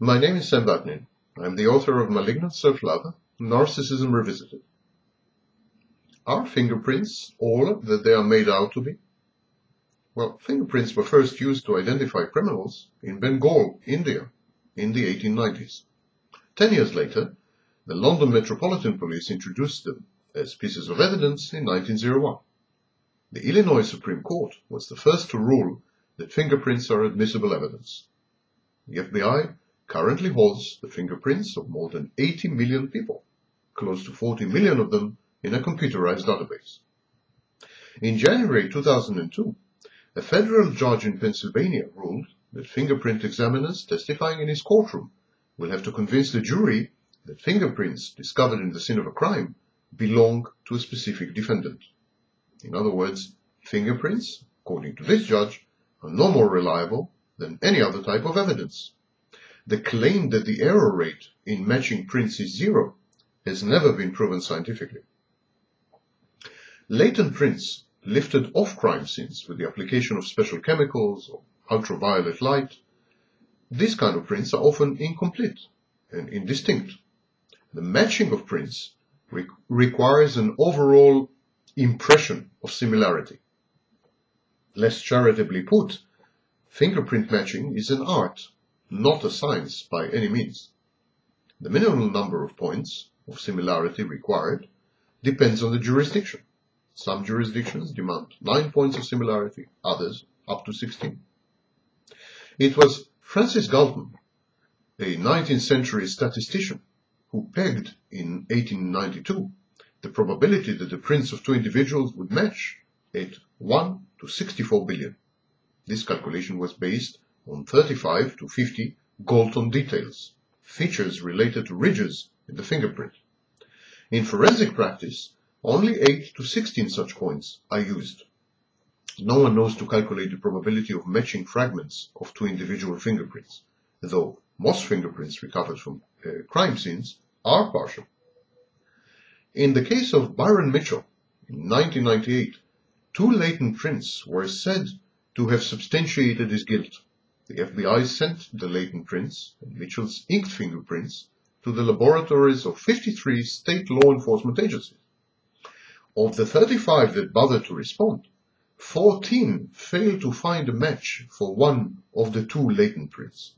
My name is Sam Vaknin. I'm the author of Malignant Self-Love, Narcissism Revisited. Are fingerprints all that they are made out to be? Well, fingerprints were first used to identify criminals in Bengal, India, in the 1890s. Ten years later, the London Metropolitan Police introduced them as pieces of evidence in 1901. The Illinois Supreme Court was the first to rule that fingerprints are admissible evidence. The FBI currently holds the fingerprints of more than 80 million people, close to 40 million of them in a computerized database. In January 2002, a federal judge in Pennsylvania ruled that fingerprint examiners testifying in his courtroom will have to convince the jury that fingerprints discovered in the scene of a crime belong to a specific defendant. In other words, fingerprints, according to this judge, are no more reliable than any other type of evidence. The claim that the error rate in matching prints is zero has never been proven scientifically. Latent prints lifted off crime scenes with the application of special chemicals or ultraviolet light. These kind of prints are often incomplete and indistinct. The matching of prints re requires an overall impression of similarity. Less charitably put, fingerprint matching is an art, not a science by any means. The minimum number of points of similarity required depends on the jurisdiction. Some jurisdictions demand 9 points of similarity, others up to 16. It was Francis Galton, a 19th century statistician, who pegged in 1892 the probability that the prints of two individuals would match at 1 to 64 billion. This calculation was based on 35 to 50 Galton details, features related to ridges in the fingerprint. In forensic practice, only 8 to 16 such points are used. No one knows to calculate the probability of matching fragments of two individual fingerprints, though most fingerprints recovered from uh, crime scenes are partial. In the case of Byron Mitchell, in 1998, two latent prints were said to have substantiated his guilt. The FBI sent the latent prints and Mitchell's inked fingerprints to the laboratories of 53 state law enforcement agencies. Of the 35 that bothered to respond, 14 failed to find a match for one of the two latent prints.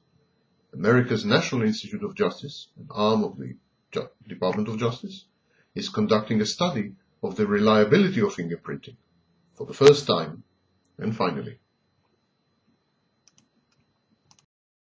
America's National Institute of Justice, an arm of the Department of Justice, is conducting a study of the reliability of fingerprinting for the first time and finally.